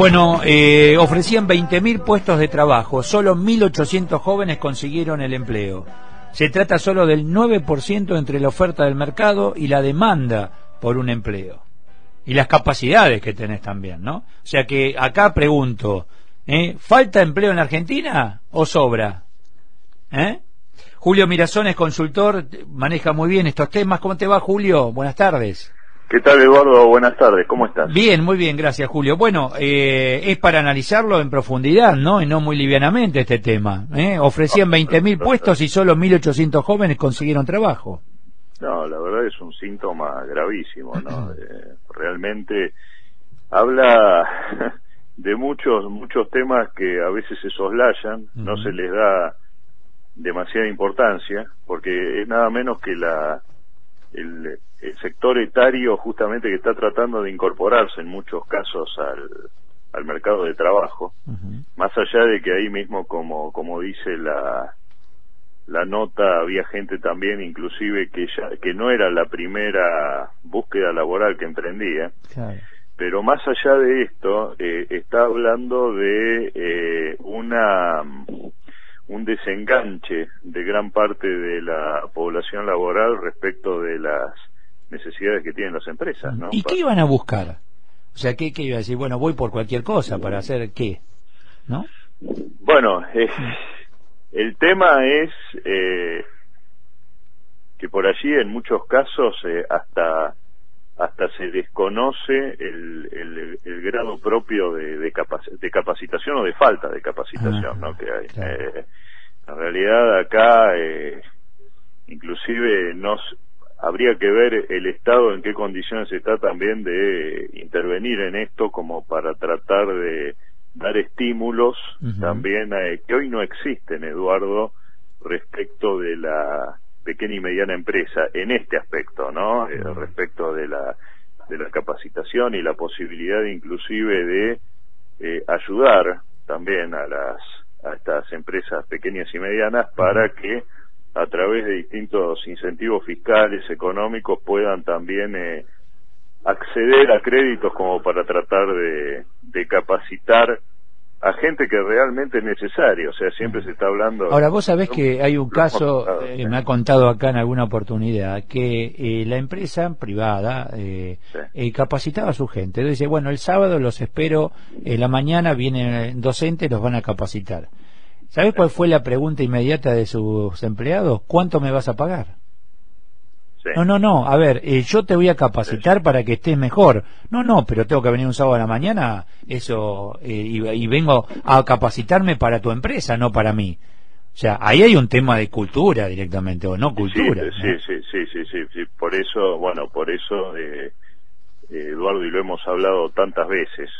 Bueno, eh, ofrecían 20.000 puestos de trabajo, solo 1.800 jóvenes consiguieron el empleo. Se trata solo del 9% entre la oferta del mercado y la demanda por un empleo. Y las capacidades que tenés también, ¿no? O sea que acá pregunto, ¿eh? ¿falta empleo en Argentina o sobra? ¿Eh? Julio Mirazón es consultor, maneja muy bien estos temas. ¿Cómo te va, Julio? Buenas tardes. ¿Qué tal, Eduardo? Buenas tardes, ¿cómo estás? Bien, muy bien, gracias, Julio. Bueno, eh, es para analizarlo en profundidad, ¿no? Y no muy livianamente este tema. ¿eh? Ofrecían 20.000 puestos y solo 1.800 jóvenes consiguieron trabajo. No, la verdad es un síntoma gravísimo, ¿no? Eh, realmente habla de muchos muchos temas que a veces se soslayan, no se les da demasiada importancia, porque es nada menos que la el, sector etario justamente que está tratando de incorporarse en muchos casos al, al mercado de trabajo, más allá de que ahí mismo, como, como dice la, la nota, había gente también inclusive que, ya, que no era la primera búsqueda laboral que emprendía, pero más allá de esto, eh, está hablando de eh, una un desenganche de gran parte de la población laboral respecto de las necesidades que tienen las empresas. ¿no? ¿Y qué iban a buscar? O sea, ¿qué, qué iba a decir? Bueno, voy por cualquier cosa para hacer qué, ¿no? Bueno, el tema es eh, que por allí en muchos casos eh, hasta hasta se desconoce el, el, grado propio de, de, capacitación o de falta de capacitación ¿no? que hay. Eh, en realidad acá eh, inclusive nos habría que ver el Estado en qué condiciones está también de intervenir en esto como para tratar de dar estímulos también que hoy no existen, Eduardo, respecto de la pequeña y mediana empresa en este aspecto, ¿no? Eh, respecto de la de la capacitación y la posibilidad inclusive de eh, ayudar también a las a estas empresas pequeñas y medianas para que a través de distintos incentivos fiscales, económicos, puedan también eh, acceder a créditos como para tratar de, de capacitar a gente que realmente es necesario, o sea, siempre se está hablando... Ahora, vos sabés que hay un caso, eh, me ha contado acá en alguna oportunidad, que eh, la empresa privada eh, capacitaba a su gente. Dice, bueno, el sábado los espero, en la mañana vienen docentes, los van a capacitar. ¿Sabés cuál fue la pregunta inmediata de sus empleados? ¿Cuánto me vas a pagar? No, no, no, a ver, eh, yo te voy a capacitar para que estés mejor. No, no, pero tengo que venir un sábado a la mañana eso eh, y, vengo a capacitarme para tu empresa, no para mí. O sea, ahí hay un tema de cultura directamente, o no cultura. Sí, sí, sí, sí, sí, sí, por eso, bueno, por eso, eh, Eduardo, y lo hemos hablado tantas veces,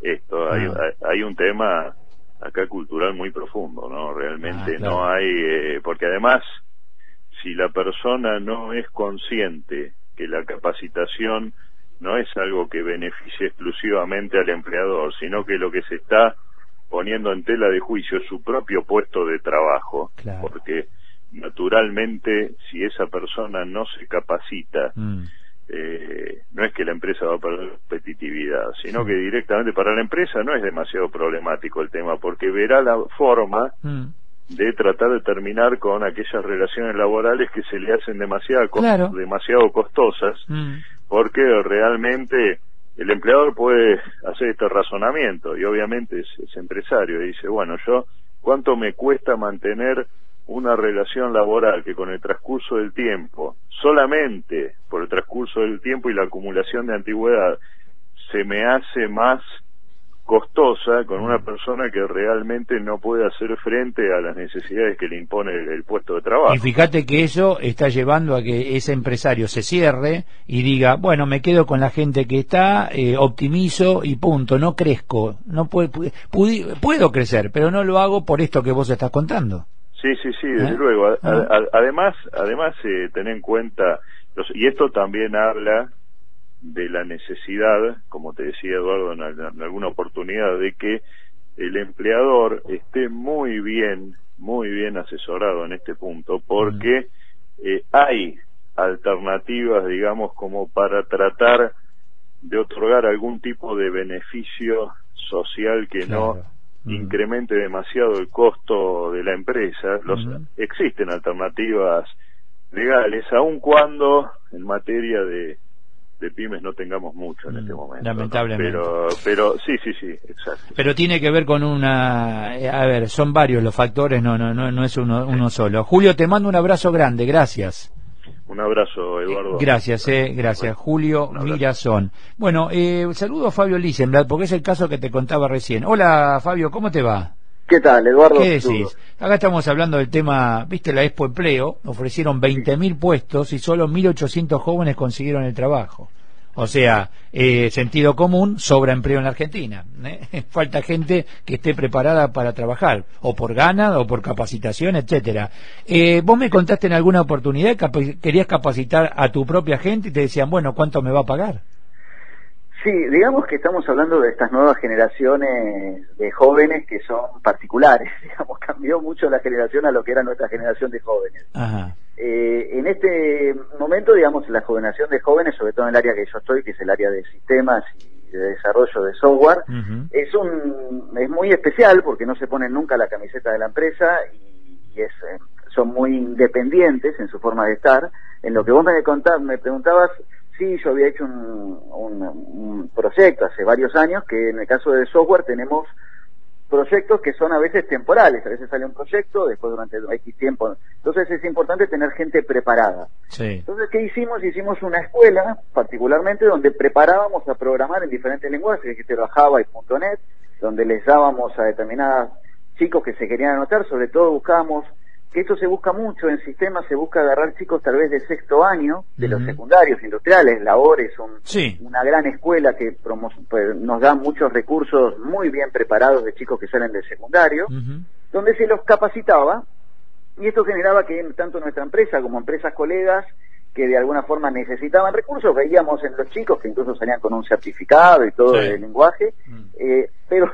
esto, hay, ah. hay, un tema acá cultural muy profundo, ¿no? Realmente ah, no hay, porque además si la persona no es consciente que la capacitación no es algo que beneficie exclusivamente al empleador, sino que lo que se está poniendo en tela de juicio es su propio puesto de trabajo, porque naturalmente si esa persona no se capacita, mm. eh, no es que la empresa va a perder competitividad, sino que directamente para la empresa no es demasiado problemático el tema, porque verá la forma mm de tratar de terminar con aquellas relaciones laborales que se le hacen demasiado, demasiado costosas, mm. porque realmente el empleador puede hacer este razonamiento y obviamente es, empresario y dice, bueno, yo, ¿cuánto me cuesta mantener una relación laboral que con el transcurso del tiempo, solamente por el transcurso del tiempo y la acumulación de antigüedad, se me hace más costosa con una persona que realmente no puede hacer frente a las necesidades que le impone el, puesto de trabajo. Y fíjate que eso está llevando a que ese empresario se cierre y diga, bueno, me quedo con la gente que está, eh, optimizo y punto, no crezco, no puedo, puedo crecer, pero no lo hago por esto que vos estás contando. Sí, sí, sí, desde ¿Eh? luego. ¿Ah? además, además eh, ten en cuenta, y esto también habla de la necesidad, como te decía Eduardo en, alguna oportunidad, de que el empleador esté muy bien, muy bien asesorado en este punto, porque eh, hay alternativas, digamos, como para tratar de otorgar algún tipo de beneficio social que no incremente demasiado el costo de la empresa. Los, Existen alternativas legales, aun cuando en materia de, de pymes no tengamos mucho en este mm, momento. Lamentablemente. Pero, pero sí, sí, sí, exacto. Pero tiene que ver con una, eh, a ver, son varios los factores, no, no, no, no es uno, uno solo. Julio, te mando un abrazo grande, gracias. Un abrazo, Eduardo. Gracias, eh, gracias. Julio Mirazón. Bueno, eh, saludo a Fabio Lisenblad, porque es el caso que te contaba recién. Hola, Fabio, ¿cómo te va? ¿Qué tal, Eduardo? ¿Qué decís? Acá estamos hablando del tema, viste la Expo Empleo, ofrecieron 20.000 puestos y solo 1.800 jóvenes consiguieron el trabajo. O sea, eh, sentido común, sobra empleo en la Argentina. ¿eh? Falta gente que esté preparada para trabajar, o por gana, o por capacitación, etcétera. Eh, vos me contaste en alguna oportunidad que querías capacitar a tu propia gente y te decían, bueno, ¿cuánto me va a pagar? Sí, digamos que estamos hablando de estas nuevas generaciones de jóvenes que son particulares, digamos, cambió mucho la generación a lo que era nuestra generación de jóvenes. Eh, en este momento, digamos, la generación de jóvenes, sobre todo en el área que yo estoy, que es el área de sistemas y de desarrollo de software, es un es muy especial porque no se ponen nunca la camiseta de la empresa y, es, eh, son muy independientes en su forma de estar. En lo que vos me, me preguntabas, Sí, yo había hecho un, proyecto hace varios años que en el caso de software tenemos proyectos que son a veces temporales, a veces sale un proyecto, después durante X tiempo. Entonces es importante tener gente preparada. Entonces, ¿qué hicimos? Hicimos una escuela, particularmente, donde preparábamos a programar en diferentes lenguajes, que era Java y .NET, donde les dábamos a determinados chicos que se querían anotar, sobre todo buscábamos que esto se busca mucho en sistemas, se busca agarrar chicos tal vez de sexto año, de los secundarios industriales, labores, es una gran escuela que pues, nos da muchos recursos muy bien preparados de chicos que salen del secundario, donde se los capacitaba y esto generaba que tanto nuestra empresa como empresas colegas que de alguna forma necesitaban recursos, veíamos en los chicos que incluso salían con un certificado y todo de lenguaje, eh, pero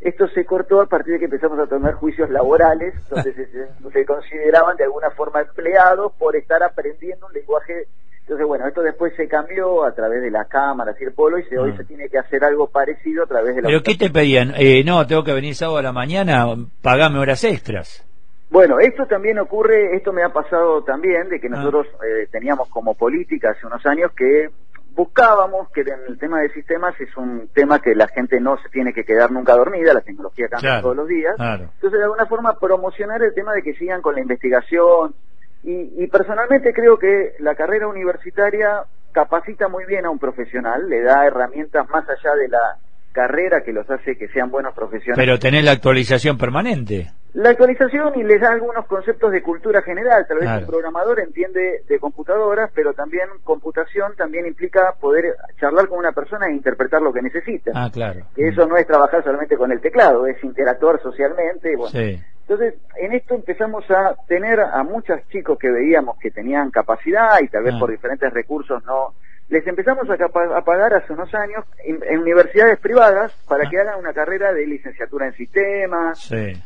esto se cortó a partir de que empezamos a tomar juicios laborales, donde se, consideraban de alguna forma empleados por estar aprendiendo un lenguaje. Entonces, bueno, esto después se cambió a través de las cámaras y el polo y se, hoy ah. se tiene que hacer algo parecido a través de la... ¿Pero qué te pedían? Eh, no, tengo que venir sábado a la mañana, pagame horas extras. Bueno, esto también ocurre, esto me ha pasado también, de que ah. nosotros eh, teníamos como política hace unos años que buscábamos que en el tema de sistemas es un tema que la gente no se tiene que quedar nunca dormida, la tecnología cambia todos los días. Entonces, de alguna forma, promocionar el tema de que sigan con la investigación. Y, y personalmente creo que la carrera universitaria capacita muy bien a un profesional, le da herramientas más allá de la carrera que los hace que sean buenos profesionales. Pero tenés la actualización permanente. La actualización y les da algunos conceptos de cultura general. Tal vez un programador entiende de computadoras, pero también computación también implica poder charlar con una persona e interpretar lo que necesita. Ah, claro. Que eso no es trabajar solamente con el teclado, es interactuar socialmente. Entonces, en esto empezamos a tener a muchos chicos que veíamos que tenían capacidad y tal vez ah. por diferentes recursos no les empezamos a, pagar hace unos años en, universidades privadas para que ah. hagan una carrera de licenciatura en sistemas. Sí.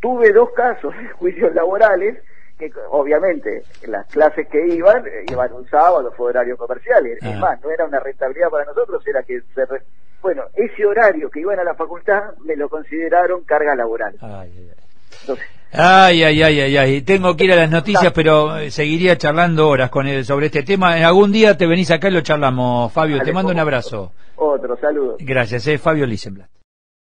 Tuve dos casos de juicios laborales que obviamente las clases que iban, iban un sábado, fue horario comercial, es ah. más, no era una rentabilidad para nosotros, era que se... Bueno, ese horario que iban a la facultad me lo consideraron carga laboral. Ay, Ay, ay, ay, ay, ay. Tengo que ir a las noticias, pero eh, seguiría charlando horas con él sobre este tema. En algún día te venís acá y lo charlamos, Fabio. te mando un abrazo. Otro, saludo. Gracias, eh, Fabio Lisenblatt.